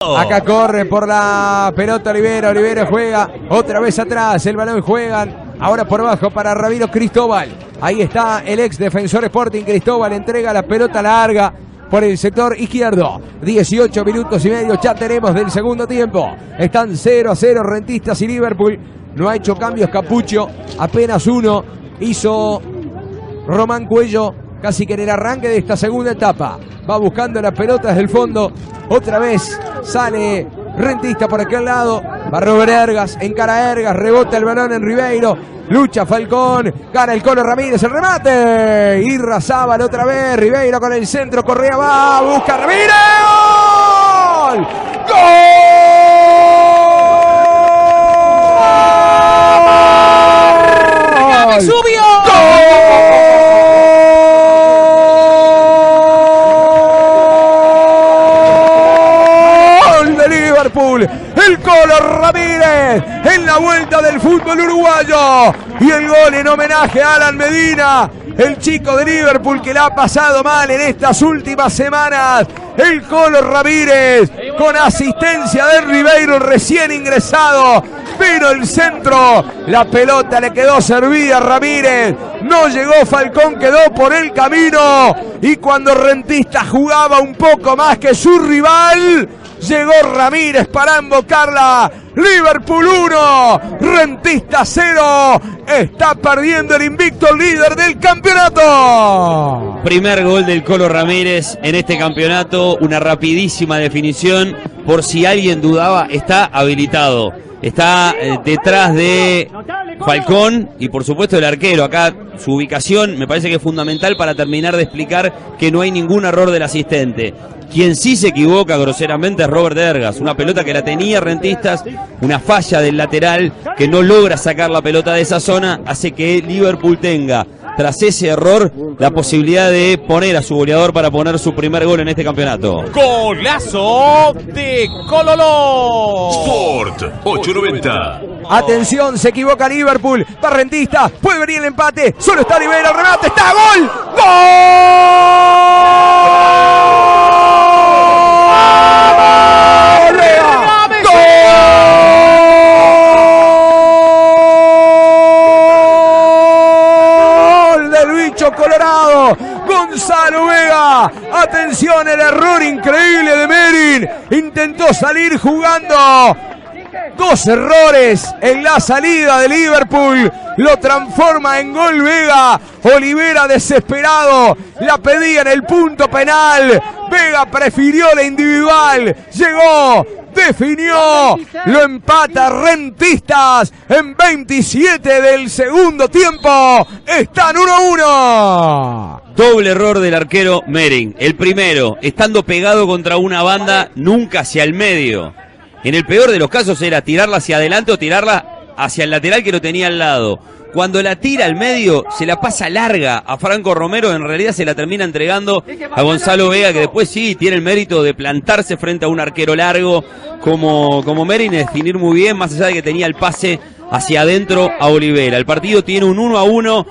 Acá corre por la pelota Olivera, Olivera juega otra vez atrás, el balón juegan ahora por abajo para Ramiro Cristóbal. Ahí está el ex defensor Sporting Cristóbal, entrega la pelota larga por el sector izquierdo. 18 minutos y medio ya tenemos del segundo tiempo. Están 0 a 0 Rentistas y Liverpool. No ha hecho cambios Capucho, apenas uno hizo Román Cuello casi que en el arranque de esta segunda etapa. Va buscando las pelotas del fondo. Otra vez sale Rentista por aquel lado. Va Robert encara Ergas, rebota el balón en Ribeiro. Lucha Falcón, gana el Colo Ramírez, el remate. Y Razábal otra vez, Ribeiro con el centro, Correa va, busca Ramírez. ¡Gol! El Colo Ramírez en la vuelta del fútbol uruguayo. Y el gol en homenaje a Alan Medina, el chico de Liverpool que la ha pasado mal en estas últimas semanas. El Colo Ramírez con asistencia de Ribeiro recién ingresado. Vino el centro, la pelota le quedó servida a Ramírez. No llegó Falcón, quedó por el camino. Y cuando Rentista jugaba un poco más que su rival, llegó Ramírez para embocarla. Liverpool 1, Rentista 0. Está perdiendo el invicto líder del campeonato. Primer gol del Colo Ramírez en este campeonato, una rapidísima definición, por si alguien dudaba, está habilitado. Está eh, detrás de Falcón y por supuesto el arquero. Acá su ubicación me parece que es fundamental para terminar de explicar que no hay ningún error del asistente. Quien sí se equivoca groseramente es Robert Ergas, una pelota que la tenía Rentistas, una falla del lateral que no logra sacar la pelota de esa zona, hace que Liverpool tenga tras ese error la posibilidad de poner a su goleador para poner su primer gol en este campeonato. Golazo de Cololó. Sport 890. Atención, se equivoca Liverpool. Barrentista, puede venir el empate. Solo está Rivera, remate, está gol. ¡Gol! ¡Gol colorado! Gonzalo Vega. Atención, el error increíble de Merin. Intentó salir jugando. Dos errores en la salida de Liverpool. Lo transforma en gol Vega. Olivera desesperado. La pedía en el punto penal. Vega prefirió la individual. Llegó. Definió. Lo empata Rentistas en 27 del segundo tiempo. Están 1-1. Doble error del arquero Mering. El primero, estando pegado contra una banda, nunca hacia el medio. En el peor de los casos era tirarla hacia adelante o tirarla hacia el lateral que lo tenía al lado. Cuando la tira al medio, se la pasa larga a Franco Romero, en realidad se la termina entregando a Gonzalo Vega, que después sí tiene el mérito de plantarse frente a un arquero largo como, como Merin, definir muy bien, más allá de que tenía el pase hacia adentro a Olivera. El partido tiene un 1 a 1.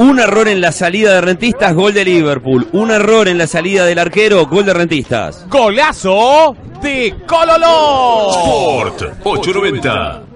Un error en la salida de Rentistas, gol de Liverpool. Un error en la salida del arquero, gol de Rentistas. Golazo de Cololó. Sport 890.